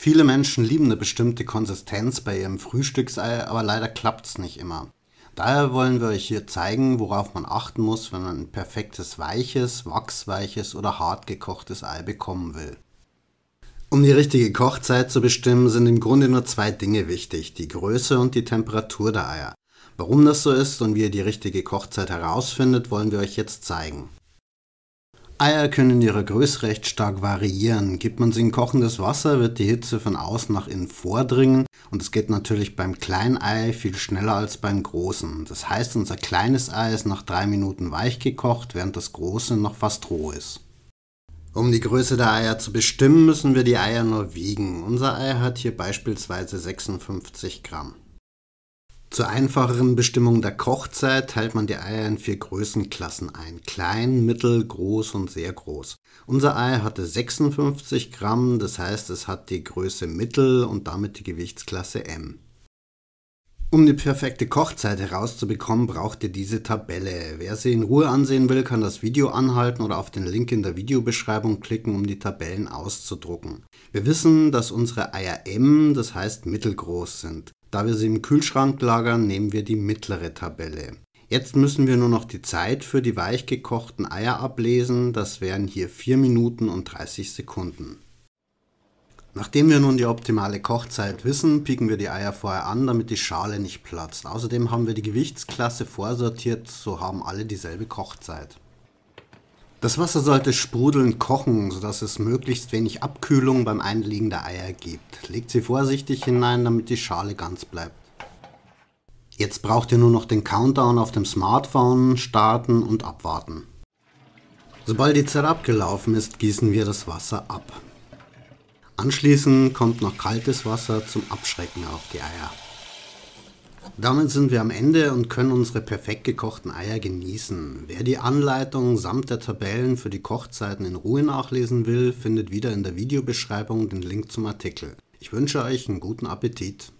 Viele Menschen lieben eine bestimmte Konsistenz bei ihrem Frühstücksei, aber leider klappt es nicht immer. Daher wollen wir euch hier zeigen, worauf man achten muss, wenn man ein perfektes weiches, wachsweiches oder hart gekochtes Ei bekommen will. Um die richtige Kochzeit zu bestimmen, sind im Grunde nur zwei Dinge wichtig, die Größe und die Temperatur der Eier. Warum das so ist und wie ihr die richtige Kochzeit herausfindet, wollen wir euch jetzt zeigen. Eier können in ihrer Größe recht stark variieren. Gibt man sie in kochendes Wasser, wird die Hitze von außen nach innen vordringen und es geht natürlich beim kleinen Ei viel schneller als beim großen. Das heißt, unser kleines Ei ist nach drei Minuten weich gekocht, während das große noch fast roh ist. Um die Größe der Eier zu bestimmen, müssen wir die Eier nur wiegen. Unser Ei hat hier beispielsweise 56 Gramm. Zur einfacheren Bestimmung der Kochzeit teilt man die Eier in vier Größenklassen ein. Klein, mittel, groß und sehr groß. Unser Ei hatte 56 Gramm, das heißt es hat die Größe mittel und damit die Gewichtsklasse M. Um die perfekte Kochzeit herauszubekommen, braucht ihr diese Tabelle. Wer sie in Ruhe ansehen will, kann das Video anhalten oder auf den Link in der Videobeschreibung klicken, um die Tabellen auszudrucken. Wir wissen, dass unsere Eier M, das heißt mittelgroß sind. Da wir sie im Kühlschrank lagern, nehmen wir die mittlere Tabelle. Jetzt müssen wir nur noch die Zeit für die weich gekochten Eier ablesen. Das wären hier 4 Minuten und 30 Sekunden. Nachdem wir nun die optimale Kochzeit wissen, pieken wir die Eier vorher an, damit die Schale nicht platzt. Außerdem haben wir die Gewichtsklasse vorsortiert, so haben alle dieselbe Kochzeit. Das Wasser sollte sprudelnd kochen, sodass es möglichst wenig Abkühlung beim Einlegen der Eier gibt. Legt sie vorsichtig hinein, damit die Schale ganz bleibt. Jetzt braucht ihr nur noch den Countdown auf dem Smartphone starten und abwarten. Sobald die Zeit abgelaufen ist, gießen wir das Wasser ab. Anschließend kommt noch kaltes Wasser zum Abschrecken auf die Eier. Damit sind wir am Ende und können unsere perfekt gekochten Eier genießen. Wer die Anleitung samt der Tabellen für die Kochzeiten in Ruhe nachlesen will, findet wieder in der Videobeschreibung den Link zum Artikel. Ich wünsche euch einen guten Appetit.